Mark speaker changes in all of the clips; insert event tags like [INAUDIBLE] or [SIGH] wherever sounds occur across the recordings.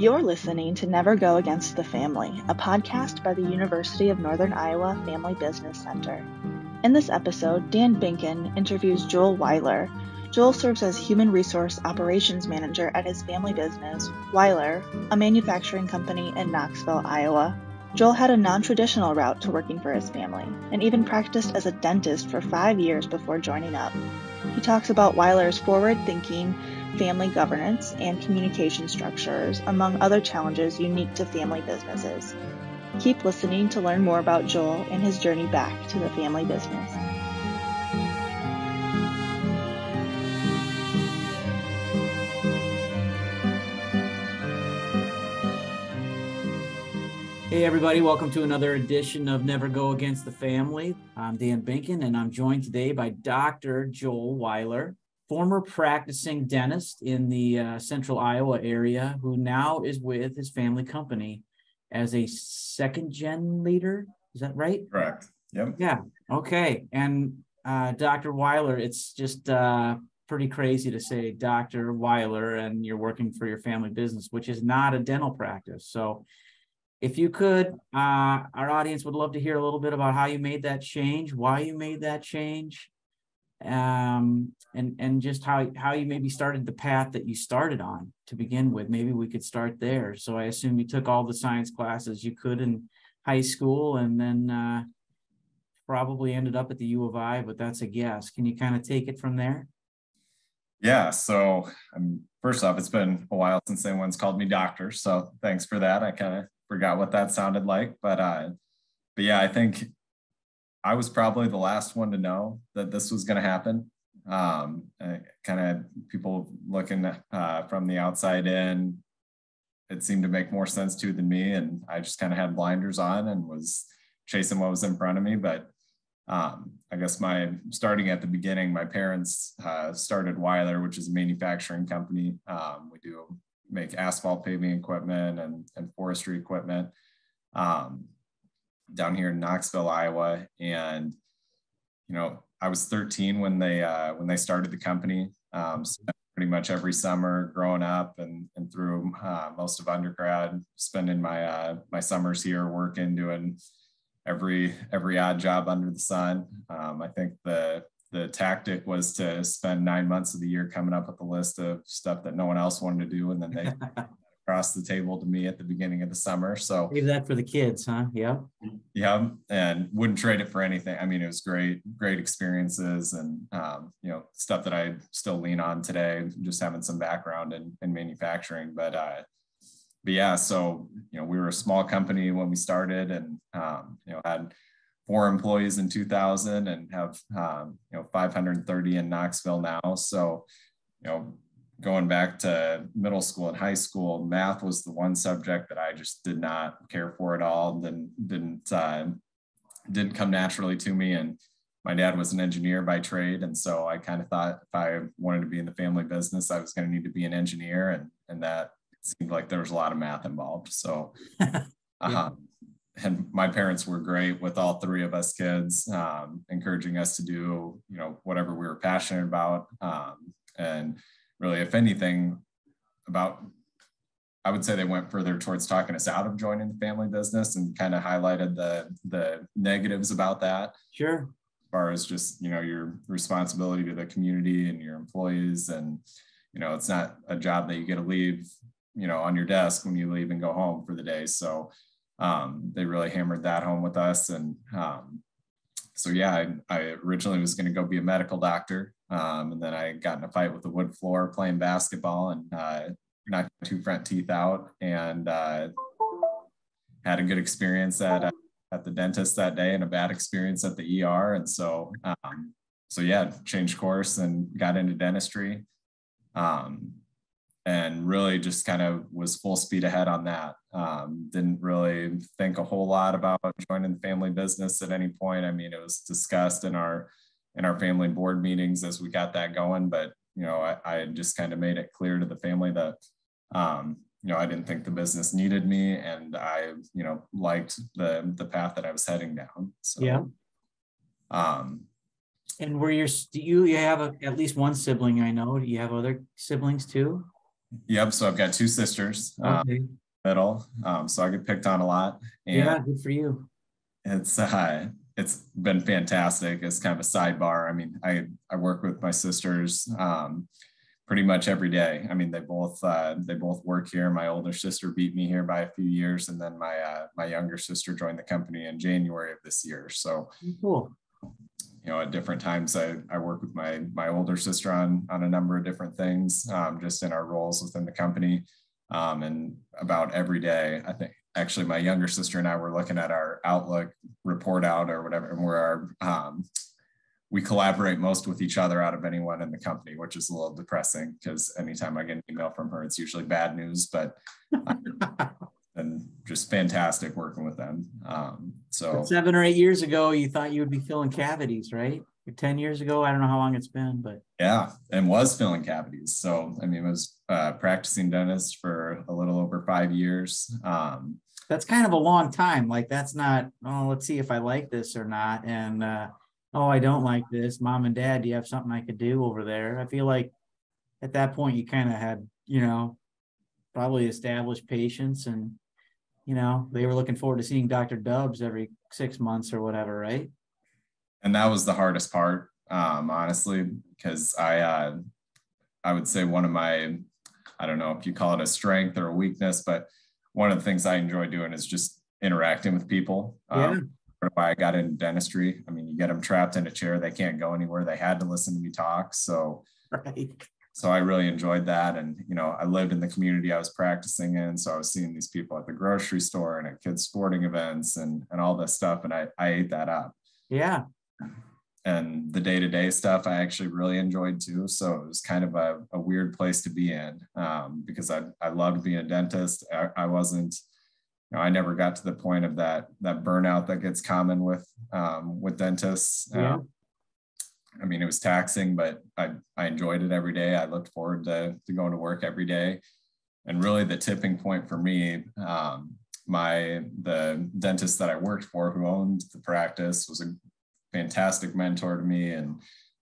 Speaker 1: You're listening to Never Go Against the Family, a podcast by the University of Northern Iowa Family Business Center. In this episode, Dan Binken interviews Joel Weiler. Joel serves as Human Resource Operations Manager at his family business, Weiler, a manufacturing company in Knoxville, Iowa. Joel had a non traditional route to working for his family, and even practiced as a dentist for five years before joining up. He talks about Weiler's forward thinking, family governance, and communication structures, among other challenges unique to family businesses. Keep listening to learn more about Joel and his journey back to the family business.
Speaker 2: Hey, everybody, welcome to another edition of Never Go Against the Family. I'm Dan Binkin, and I'm joined today by Dr. Joel Weiler, former practicing dentist in the uh, central Iowa area, who now is with his family company as a second gen leader. Is that right?
Speaker 3: Correct. Yep.
Speaker 2: Yeah. Okay. And uh, Dr. Weiler, it's just uh, pretty crazy to say Dr. Weiler and you're working for your family business, which is not a dental practice. So, if you could, uh, our audience would love to hear a little bit about how you made that change, why you made that change, um, and and just how how you maybe started the path that you started on to begin with. Maybe we could start there. So I assume you took all the science classes you could in high school, and then uh, probably ended up at the U of I. But that's a guess. Can you kind of take it from there?
Speaker 3: Yeah. So um, first off, it's been a while since anyone's called me doctor. So thanks for that. I kind of forgot what that sounded like, but uh, but yeah, I think I was probably the last one to know that this was going to happen. Um, kind of people looking uh, from the outside in, it seemed to make more sense to than me, and I just kind of had blinders on and was chasing what was in front of me. But um, I guess my starting at the beginning, my parents uh, started Weiler, which is a manufacturing company. Um, we do make asphalt paving equipment and, and forestry equipment um, down here in Knoxville, Iowa. And, you know, I was 13 when they, uh, when they started the company. Um, pretty much every summer growing up and, and through uh, most of undergrad, spending my, uh, my summers here working, doing every, every odd job under the sun. Um, I think the, the tactic was to spend nine months of the year coming up with a list of stuff that no one else wanted to do, and then they [LAUGHS] across the table to me at the beginning of the summer. So
Speaker 2: leave that for the kids, huh? Yeah.
Speaker 3: Yeah, and wouldn't trade it for anything. I mean, it was great, great experiences, and um, you know, stuff that I still lean on today. Just having some background in, in manufacturing, but uh, but yeah, so you know, we were a small company when we started, and um, you know, had four employees in 2000 and have um, you know 530 in Knoxville now. So you know going back to middle school and high school, math was the one subject that I just did not care for at all. Didn't didn't uh, didn't come naturally to me. And my dad was an engineer by trade, and so I kind of thought if I wanted to be in the family business, I was going to need to be an engineer, and and that seemed like there was a lot of math involved. So. [LAUGHS] yeah. uh, and my parents were great with all three of us kids, um, encouraging us to do, you know, whatever we were passionate about. Um, and really, if anything, about, I would say they went further towards talking us out of joining the family business and kind of highlighted the the negatives about that.
Speaker 2: Sure.
Speaker 3: As far as just, you know, your responsibility to the community and your employees. And, you know, it's not a job that you get to leave, you know, on your desk when you leave and go home for the day. So um, they really hammered that home with us. And um, so, yeah, I, I, originally was going to go be a medical doctor. Um, and then I got in a fight with the wood floor playing basketball and uh, knocked two front teeth out and uh, had a good experience at, uh, at the dentist that day and a bad experience at the ER. And so, um, so yeah, changed course and got into dentistry. Um, and really just kind of was full speed ahead on that. Um, didn't really think a whole lot about joining the family business at any point. I mean, it was discussed in our in our family board meetings as we got that going, but you know, I, I just kind of made it clear to the family that um, you know I didn't think the business needed me, and I you know liked the the path that I was heading down. So,
Speaker 2: yeah. Um, and were your do you you have a, at least one sibling I know? Do you have other siblings too?
Speaker 3: Yep. So I've got two sisters. Um, okay. Um, middle. Um, so I get picked on a lot.
Speaker 2: And yeah, good for you.
Speaker 3: It's uh, it's been fantastic. It's kind of a sidebar. I mean, I I work with my sisters um, pretty much every day. I mean, they both uh, they both work here. My older sister beat me here by a few years, and then my uh, my younger sister joined the company in January of this year. So
Speaker 2: cool.
Speaker 3: You know, at different times, I, I work with my my older sister on on a number of different things, um, just in our roles within the company. Um, and about every day, I think actually my younger sister and I were looking at our Outlook report out or whatever, and we're um, we collaborate most with each other out of anyone in the company, which is a little depressing because anytime I get an email from her, it's usually bad news, but [LAUGHS] and just fantastic working with them. Um, so
Speaker 2: but seven or eight years ago, you thought you would be filling cavities, right? 10 years ago. I don't know how long it's been, but
Speaker 3: yeah, and was filling cavities. So, I mean, I was uh, practicing dentist for a little over five years. Um,
Speaker 2: that's kind of a long time. Like, that's not, oh, let's see if I like this or not. And, uh, oh, I don't like this. Mom and dad, do you have something I could do over there? I feel like at that point, you kind of had, you know, probably established patients and, you know, they were looking forward to seeing Dr. Dubs every six months or whatever, right?
Speaker 3: and that was the hardest part, um, honestly, because I uh, I would say one of my I don't know if you call it a strength or a weakness, but one of the things I enjoy doing is just interacting with people.
Speaker 2: Yeah. Um,
Speaker 3: why I got into dentistry. I mean, you get them trapped in a chair; they can't go anywhere. They had to listen to me talk. So, [LAUGHS] right. So I really enjoyed that. And you know, I lived in the community I was practicing in, so I was seeing these people at the grocery store and at kids' sporting events and and all this stuff, and I I ate that up.
Speaker 2: Yeah
Speaker 3: and the day-to-day stuff i actually really enjoyed too so it was kind of a, a weird place to be in um, because I, I loved being a dentist I, I, wasn't you know i never got to the point of that that burnout that gets common with um, with dentists
Speaker 2: yeah.
Speaker 3: Um, i mean it was taxing but I, I enjoyed it every day i looked forward to, to going to work every day and really the tipping point for me um, my the dentist that i worked for who owned the practice was a fantastic mentor to me and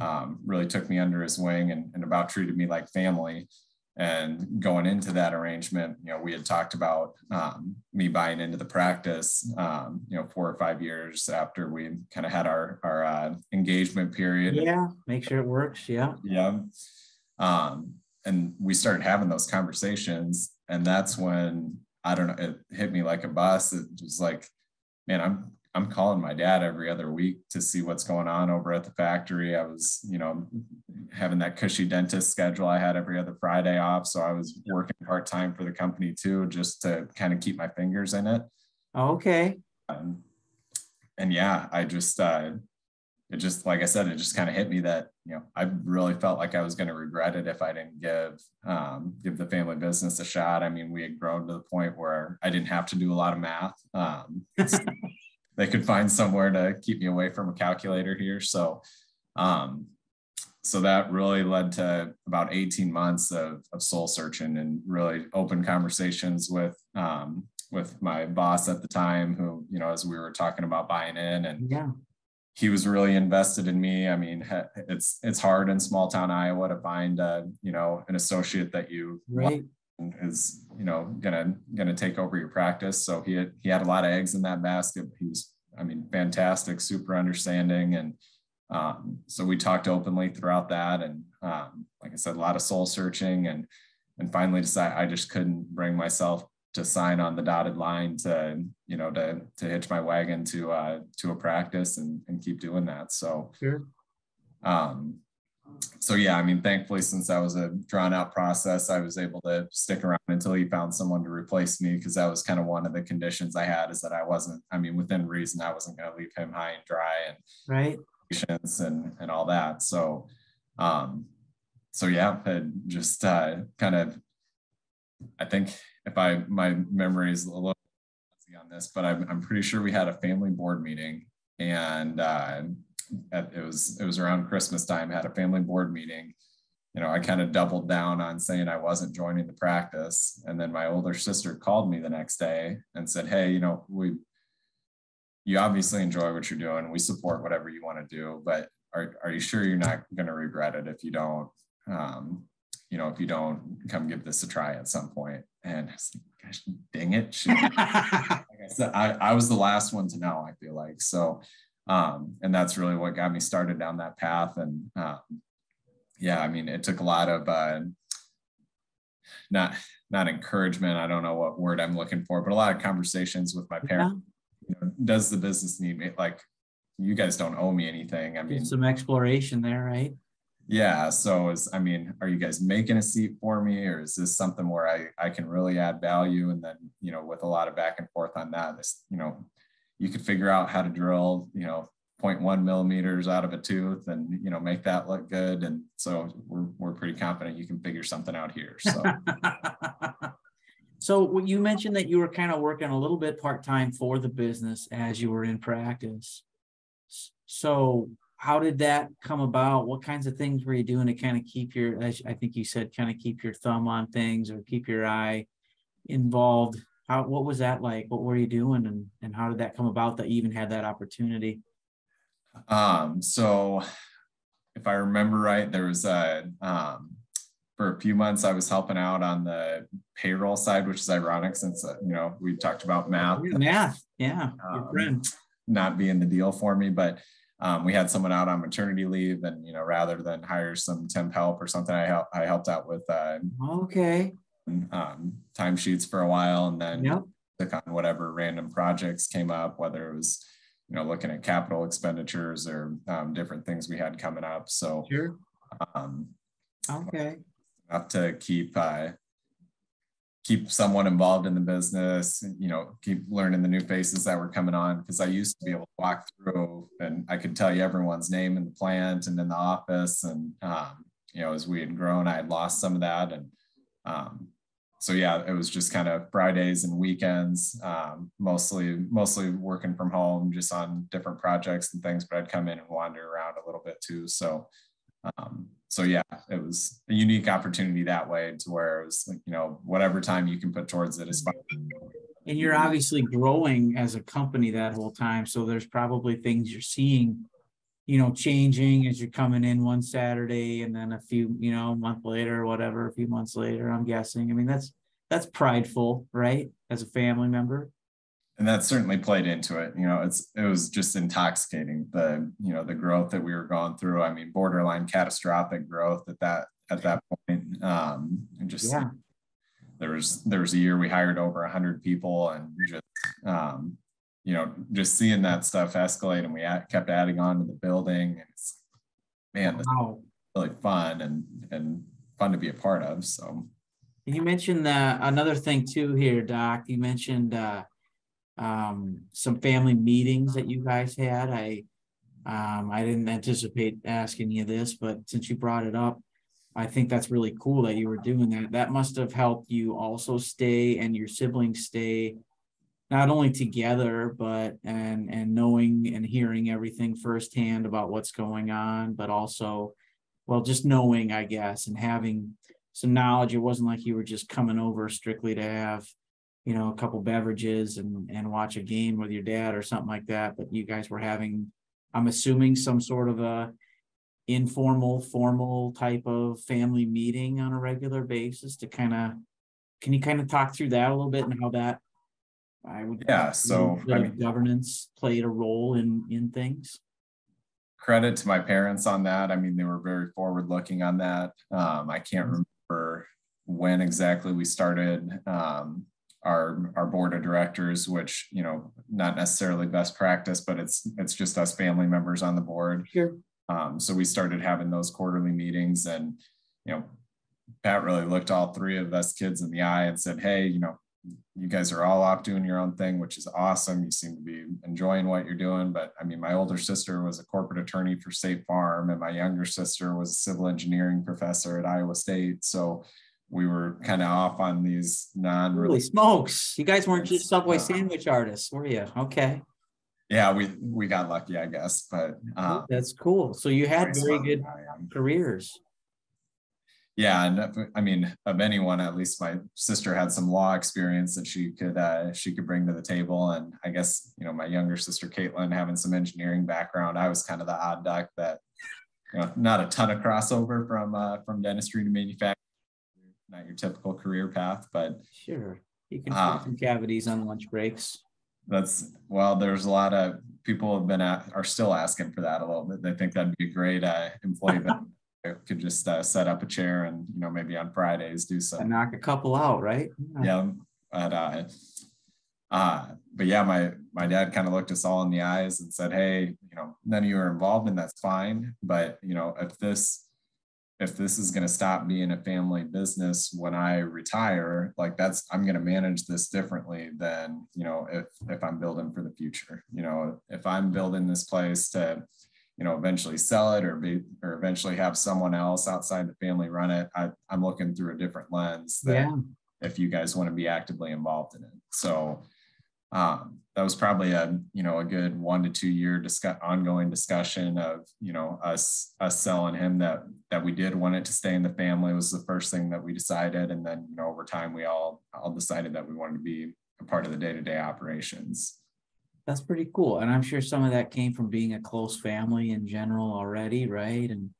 Speaker 3: um, really took me under his wing and, and about treated me like family. And going into that arrangement, you know, we had talked about um, me buying into the practice, um, you know, four or five years after we kind of had our our uh, engagement period.
Speaker 2: Yeah, make sure it works. Yeah.
Speaker 3: Yeah. Um, and we started having those conversations, and that's when I don't know, it hit me like a bus. It was like, man, I'm I'm calling my dad every other week to see what's going on over at the factory. I was, you know, having that cushy dentist schedule. I had every other Friday off. So I was working part time for the company too, just to kind of keep my fingers in it.
Speaker 2: Okay.
Speaker 3: Um, and yeah, I just, uh, it just, like I said, it just kind of hit me that, you know, I really felt like I was going to regret it if I didn't give, um, give the family business a shot. I mean, we had grown to the point where I didn't have to do a lot of math. Um, they could find somewhere to keep me away from a calculator here. So, um, so that really led to about 18 months of, of soul searching and really open conversations with um, with my boss at the time, who you know, as we were talking about buying in, and
Speaker 2: yeah.
Speaker 3: he was really invested in me. I mean, it's it's hard in small town Iowa to find uh, you know an associate that you
Speaker 2: right
Speaker 3: is you know gonna gonna take over your practice. So he had he had a lot of eggs in that basket. He was I mean fantastic, super understanding, and um, so we talked openly throughout that. And um, like I said, a lot of soul searching, and and finally decided I just couldn't bring myself to sign on the dotted line to you know to to hitch my wagon to uh, to a practice and and keep doing that. So
Speaker 2: sure.
Speaker 3: Um, so yeah, I mean, thankfully, since that was a drawn out process, I was able to stick around until he found someone to replace me because that was kind of one of the conditions I had is that I wasn't, I mean, within reason, I wasn't going to leave him high and dry and
Speaker 2: right
Speaker 3: patients and and all that. So, um, so yeah, just uh, kind of, I think if I my memory is a little fuzzy on this, but I'm I'm pretty sure we had a family board meeting and. Uh, at, it was it was around Christmas time. Had a family board meeting. You know, I kind of doubled down on saying I wasn't joining the practice, and then my older sister called me the next day and said, "Hey, you know, we you obviously enjoy what you're doing. We support whatever you want to do, but are are you sure you're not going to regret it if you don't?" Um, you know, if you don't come give this a try at some point. And I was like, gosh, dang it. [LAUGHS] like I said, I, I was the last one to know, I feel like. So, um, and that's really what got me started down that path. And um, yeah, I mean, it took a lot of, uh, not, not encouragement. I don't know what word I'm looking for, but a lot of conversations with my parents. Yeah. You know, does the business need me? Like, you guys don't owe me anything. I mean,
Speaker 2: some exploration there, right?
Speaker 3: yeah so is i mean are you guys making a seat for me or is this something where i i can really add value and then you know with a lot of back and forth on that this you know you could figure out how to drill you know 0.1 millimeters out of a tooth and you know make that look good and so we're, we're pretty confident you can figure something out here so [LAUGHS]
Speaker 2: so you mentioned that you were kind of working a little bit part-time for the business as you were in practice so how did that come about? What kinds of things were you doing to kind of keep your, as I think you said, kind of keep your thumb on things or keep your eye involved? How, what was that like? What were you doing and, and how did that come about that you even had that opportunity?
Speaker 3: Um, so if I remember right, there was a, um, for a few months, I was helping out on the payroll side, which is ironic since, uh, you know, we talked about math.
Speaker 2: Math. Yeah. Um,
Speaker 3: not being the deal for me, but um, we had someone out on maternity leave and you know rather than hire some temp help or something i, help, I helped out with uh,
Speaker 2: okay
Speaker 3: um, timesheets for a while and then took on whatever random projects came up whether it was you know looking at capital expenditures or um, different things we had coming up so
Speaker 2: sure um, okay
Speaker 3: enough to keep uh, keep someone involved in the business, you know, keep learning the new faces that were coming on. Because I used to be able to walk through and I could tell you everyone's name in the plant and in the office. And, um, you know, as we had grown, I had lost some of that. And um, so, yeah, it was just kind of Fridays and weekends, um, mostly, mostly working from home, just on different projects and things, but I'd come in and wander around a little bit too. So, um, so yeah, it was a unique opportunity that way to where it was like, you know, whatever time you can put towards it is fine.
Speaker 2: And you're obviously growing as a company that whole time. So there's probably things you're seeing, you know, changing as you're coming in one Saturday and then a few, you know, a month later or whatever, a few months later, I'm guessing. I mean, that's that's prideful, right? As a family member
Speaker 3: and that certainly played into it you know it's it was just intoxicating the you know the growth that we were going through i mean borderline catastrophic growth at that at that point um and just yeah. there was there was a year we hired over 100 people and just um you know just seeing that stuff escalate and we kept adding on to the building and it's man wow. really fun and and fun to be a part of so
Speaker 2: you mentioned uh, another thing too here doc you mentioned uh um, some family meetings that you guys had. I um, I didn't anticipate asking you this, but since you brought it up, I think that's really cool that you were doing that. That must have helped you also stay and your siblings stay not only together, but and and knowing and hearing everything firsthand about what's going on, but also, well, just knowing, I guess, and having some knowledge. It wasn't like you were just coming over strictly to have you know, a couple beverages and and watch a game with your dad or something like that. But you guys were having, I'm assuming, some sort of a informal, formal type of family meeting on a regular basis to kind of. Can you kind of talk through that a little bit and how that I would
Speaker 3: yeah so
Speaker 2: I mean, governance played a role in in things
Speaker 3: credit to my parents on that i mean they were very forward looking on that um, i can't mm-hmm. remember when exactly we started um, our our board of directors, which you know not necessarily best practice, but it's it's just us family members on the board.
Speaker 2: Sure.
Speaker 3: Um, so we started having those quarterly meetings, and you know, Pat really looked all three of us kids in the eye and said, "Hey, you know, you guys are all off doing your own thing, which is awesome. You seem to be enjoying what you're doing. But I mean, my older sister was a corporate attorney for State Farm, and my younger sister was a civil engineering professor at Iowa State. So we were kind of off on these non
Speaker 2: Holy smokes. You guys weren't just Subway uh, sandwich artists, were you? Okay.
Speaker 3: Yeah, we we got lucky, I guess. But
Speaker 2: um, that's cool. So you had very good careers.
Speaker 3: Yeah, and I mean, of anyone, at least my sister had some law experience that she could uh, she could bring to the table, and I guess you know my younger sister Caitlin having some engineering background, I was kind of the odd duck that you know not a ton of crossover from uh, from dentistry to manufacturing not your typical career path, but
Speaker 2: sure, you can uh, some cavities on lunch breaks.
Speaker 3: That's well, there's a lot of people have been at, are still asking for that a little bit. They think that'd be a great uh, employee [LAUGHS] could just uh, set up a chair and you know maybe on Fridays do some
Speaker 2: and knock a couple out, right?
Speaker 3: Yeah, yeah but uh, uh, but yeah, my my dad kind of looked us all in the eyes and said, "Hey, you know, none of you are involved, and that's fine. But you know, if this if this is going to stop being a family business when I retire, like that's I'm going to manage this differently than you know if if I'm building for the future. You know, if I'm building this place to you know eventually sell it or be or eventually have someone else outside the family run it I, i'm looking through a different lens than yeah. if you guys want to be actively involved in it. So um, that was probably a you know a good one to two year discuss, ongoing discussion of you know us us selling him that that we did want it to stay in the family was the first thing that we decided. And then you know over time we all all decided that we wanted to be a part of the day-to-day operations
Speaker 2: that's pretty cool. And I'm sure some of that came from being a close family in general already, right? And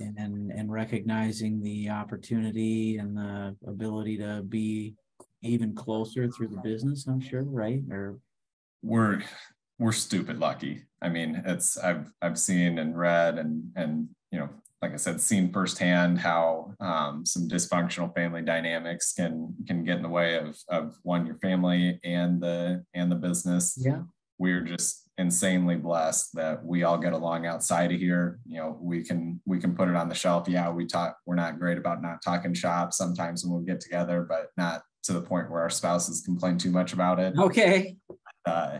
Speaker 2: and and recognizing the opportunity and the ability to be even closer through the business, I'm sure, right? Or
Speaker 3: we're we're stupid lucky. I mean, it's I've I've seen and read and and you know, like I said, seen firsthand how um, some dysfunctional family dynamics can can get in the way of of one your family and the and the business.
Speaker 2: Yeah,
Speaker 3: we're just insanely blessed that we all get along outside of here. You know, we can we can put it on the shelf. Yeah, we talk. We're not great about not talking shop sometimes when we get together, but not to the point where our spouses complain too much about it.
Speaker 2: Okay.
Speaker 3: Uh,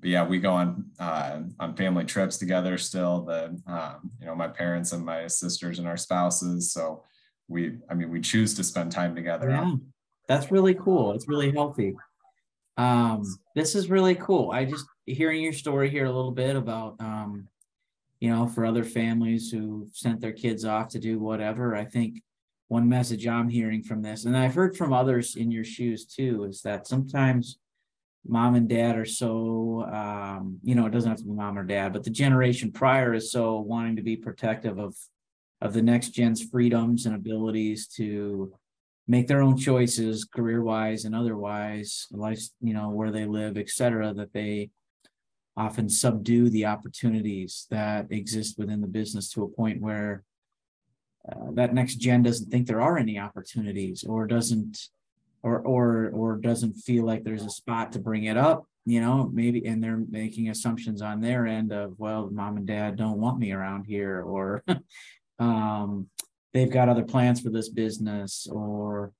Speaker 3: but yeah, we go on uh, on family trips together still. The um, you know my parents and my sisters and our spouses. So we, I mean, we choose to spend time together.
Speaker 2: Yeah, that's really cool. It's really healthy. Um, this is really cool. I just hearing your story here a little bit about um, you know, for other families who sent their kids off to do whatever. I think one message I'm hearing from this, and I've heard from others in your shoes too, is that sometimes mom and dad are so um, you know it doesn't have to be mom or dad but the generation prior is so wanting to be protective of of the next gen's freedoms and abilities to make their own choices career wise and otherwise life you know where they live etc that they often subdue the opportunities that exist within the business to a point where uh, that next gen doesn't think there are any opportunities or doesn't or or or doesn't feel like there's a spot to bring it up you know maybe and they're making assumptions on their end of well mom and dad don't want me around here or [LAUGHS] um, they've got other plans for this business or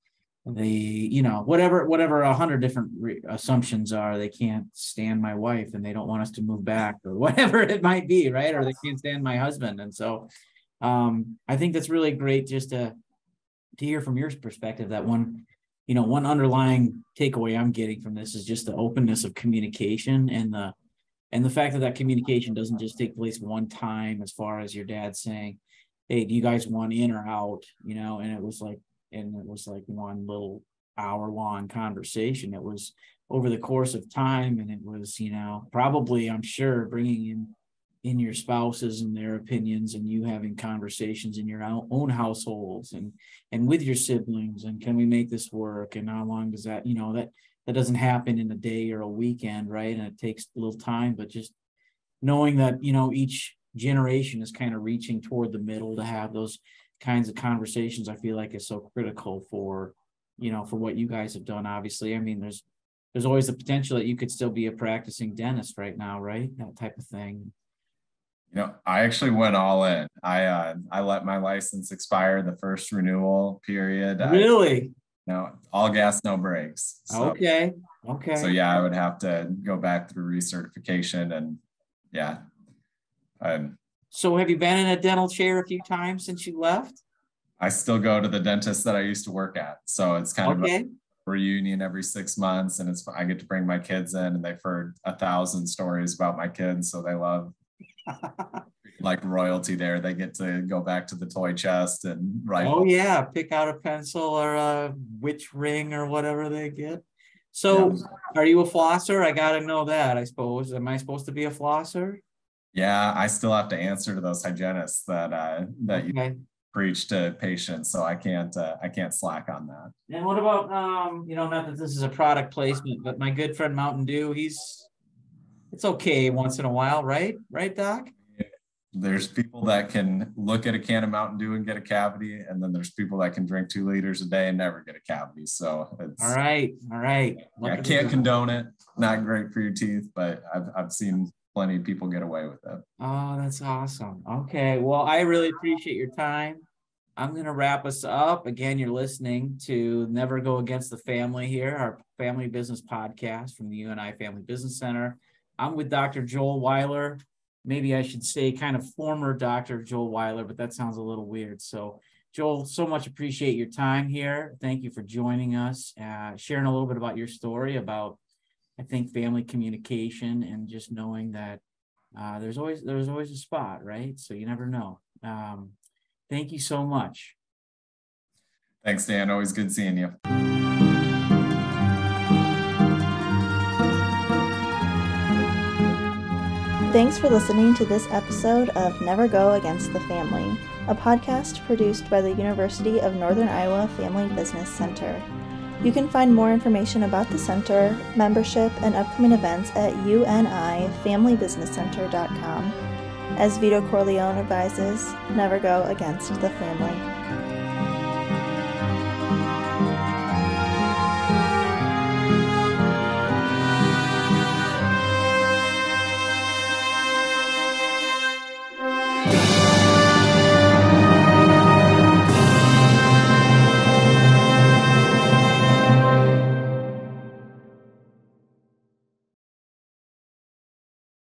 Speaker 2: they you know whatever whatever a hundred different re- assumptions are they can't stand my wife and they don't want us to move back or [LAUGHS] whatever it might be right? Or they can't stand my husband. And so um, i think that's really great just to to hear from your perspective that one you know, one underlying takeaway I'm getting from this is just the openness of communication and the and the fact that that communication doesn't just take place one time as far as your dad saying, "Hey, do you guys want in or out?" You know, and it was like and it was like one little hour long conversation. It was over the course of time and it was, you know, probably I'm sure bringing in in your spouses and their opinions and you having conversations in your own households and and with your siblings and can we make this work and how long does that you know that that doesn't happen in a day or a weekend right? And it takes a little time but just knowing that you know each generation is kind of reaching toward the middle to have those kinds of conversations i feel like is so critical for you know for what you guys have done obviously. I mean there's there's always the potential that you could still be a practicing dentist right now right? That type of thing
Speaker 3: you know, I actually went all in. I uh, I let my license expire the first renewal period.
Speaker 2: Really?
Speaker 3: I, you all gas, no brakes.
Speaker 2: So, okay. Okay.
Speaker 3: So yeah, I would have to go back through recertification and yeah.
Speaker 2: Um, so have you been in a dental chair a few times since you left?
Speaker 3: I still go to the dentist that I used to work at. So it's kind okay. of a reunion every six months and it's I get to bring my kids in and they've heard a thousand stories about my kids. So they love like royalty there. They get to go back to the toy chest and write.
Speaker 2: Oh yeah, pick out a pencil or a witch ring or whatever they get. So, yeah. are you a flosser? I got to know that. I suppose. Am I supposed to be a flosser?
Speaker 3: Yeah, I still have to answer to those hygienists that uh, that okay. you preach to patients. So I can't uh, I can't slack on that.
Speaker 2: And what about um, you know, not that this is a product placement, but my good friend Mountain Dew, he's it's okay once in a while, right? Right, Doc?
Speaker 3: There's people that can look at a can of Mountain Dew and get a cavity, and then there's people that can drink two liters a day and never get a cavity. So it's
Speaker 2: all right, all right.
Speaker 3: I can't condone it. Not great for your teeth, but I've I've seen plenty of people get away with it.
Speaker 2: Oh, that's awesome. Okay. Well, I really appreciate your time. I'm going to wrap us up. Again, you're listening to Never Go Against the Family here, our family business podcast from the UNI Family Business Center. I'm with Dr. Joel Weiler. Maybe I should say kind of former Dr. Joel Weiler, but that sounds a little weird. So, Joel, so much appreciate your time here. Thank you for joining us, uh, sharing a little bit about your story about I think family communication and just knowing that uh, there's always there's always a spot, right? So you never know. Um, thank you so much.
Speaker 3: Thanks, Dan. Always good seeing you.
Speaker 4: Thanks for listening to this episode of Never Go Against the Family, a podcast produced by the University of Northern Iowa Family Business Center. You can find more information about the center, membership, and upcoming events at unifamilybusinesscenter.com. As Vito Corleone advises, never go against the family.